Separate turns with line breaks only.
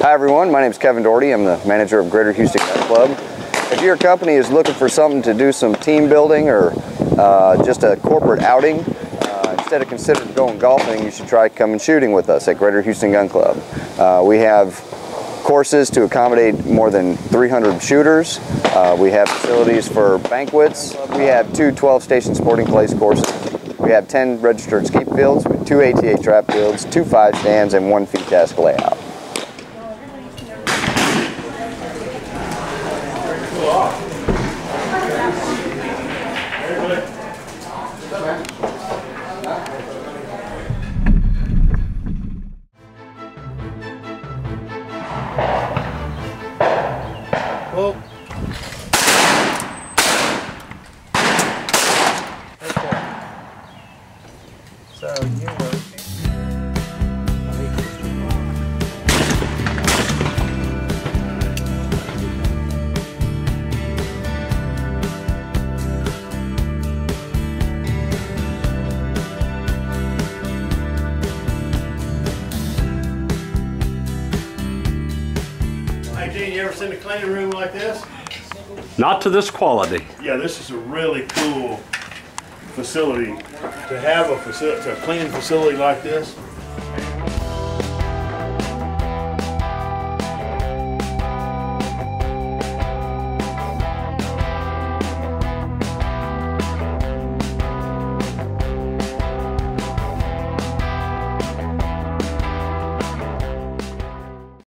Hi everyone, my name is Kevin Doherty. I'm the manager of Greater Houston Gun Club. If your company is looking for something to do some team building or uh, just a corporate outing, uh, instead of considering going golfing, you should try coming shooting with us at Greater Houston Gun Club. Uh, we have courses to accommodate more than 300 shooters. Uh, we have facilities for banquets. We have two 12-station sporting clays courses. We have 10 registered skeet fields, with two ATA trap fields, two five stands, and one FITASC layout.
So you
Gene, you ever seen a cleaning room like this?
Not to this quality.
Yeah, this is a really cool facility. To have a facility, a cleaning facility like this,